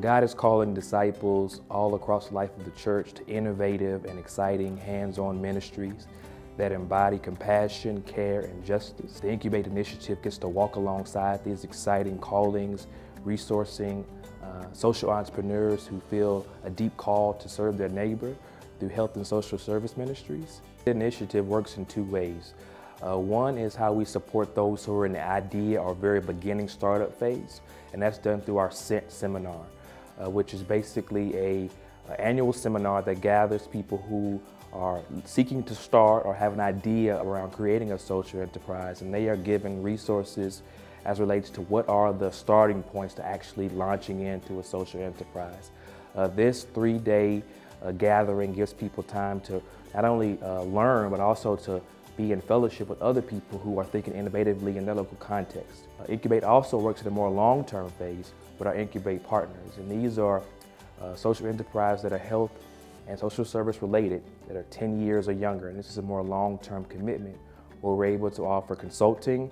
God is calling disciples all across the life of the church to innovative and exciting hands-on ministries that embody compassion, care, and justice. The Incubate Initiative gets to walk alongside these exciting callings, resourcing uh, social entrepreneurs who feel a deep call to serve their neighbor through health and social service ministries. The initiative works in two ways. Uh, one is how we support those who are in the idea or very beginning startup phase, and that's done through our SENT seminar uh, which is basically a, a annual seminar that gathers people who are seeking to start or have an idea around creating a social enterprise and they are given resources as relates to what are the starting points to actually launching into a social enterprise. Uh, this three-day uh, gathering gives people time to not only uh, learn but also to be in fellowship with other people who are thinking innovatively in their local context. Uh, Incubate also works in a more long-term phase with our Incubate partners, and these are uh, social enterprises that are health and social service related that are 10 years or younger, and this is a more long-term commitment where we're able to offer consulting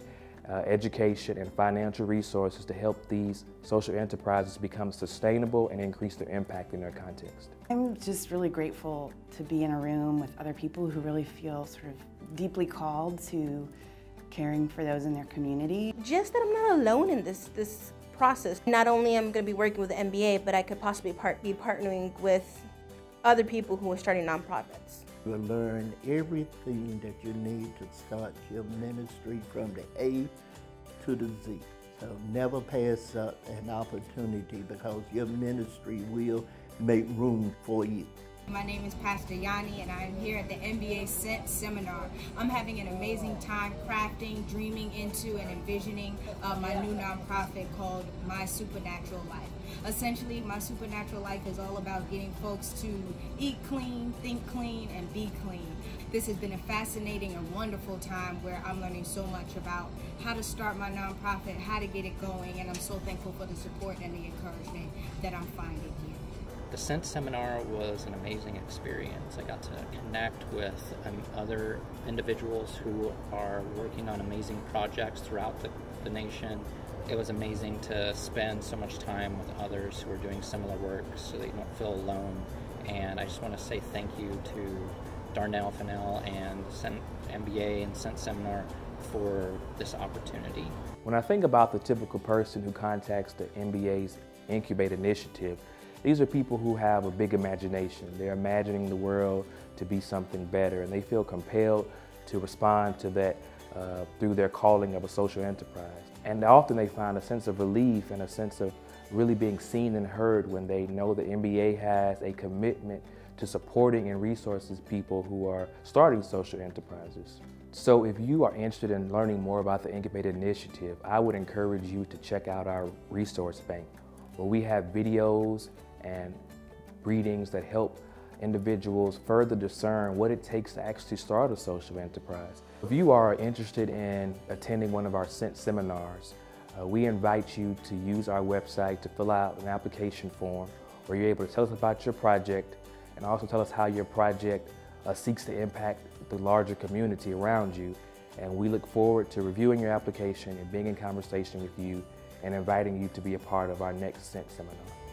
uh, education and financial resources to help these social enterprises become sustainable and increase their impact in their context. I'm just really grateful to be in a room with other people who really feel sort of deeply called to caring for those in their community. Just that I'm not alone in this, this process. Not only am I going to be working with the NBA, but I could possibly part, be partnering with other people who are starting nonprofits. You'll learn everything that you need to start your ministry from the A to the Z. So never pass up an opportunity because your ministry will make room for you. My name is Pastor Yanni and I'm here at the NBA SENT seminar. I'm having an amazing time crafting, dreaming into and envisioning uh, my new nonprofit called My Supernatural Life. Essentially, My Supernatural Life is all about getting folks to eat clean, think clean, and be clean. This has been a fascinating and wonderful time where I'm learning so much about how to start my nonprofit, how to get it going, and I'm so thankful for the support and the encouragement that I'm finding here. The SENT seminar was an amazing experience. I got to connect with um, other individuals who are working on amazing projects throughout the, the nation. It was amazing to spend so much time with others who are doing similar work so that you don't feel alone. And I just want to say thank you to Darnell Fennell and SENT NBA and SENT Seminar for this opportunity. When I think about the typical person who contacts the NBA's Incubate Initiative, these are people who have a big imagination. They're imagining the world to be something better and they feel compelled to respond to that uh, through their calling of a social enterprise. And often they find a sense of relief and a sense of really being seen and heard when they know the NBA has a commitment to supporting and resources people who are starting social enterprises. So if you are interested in learning more about the Incubate Initiative, I would encourage you to check out our resource bank where we have videos and readings that help individuals further discern what it takes to actually start a social enterprise. If you are interested in attending one of our SENT seminars, uh, we invite you to use our website to fill out an application form where you're able to tell us about your project and also tell us how your project uh, seeks to impact the larger community around you. And we look forward to reviewing your application and being in conversation with you and inviting you to be a part of our next SENT seminar.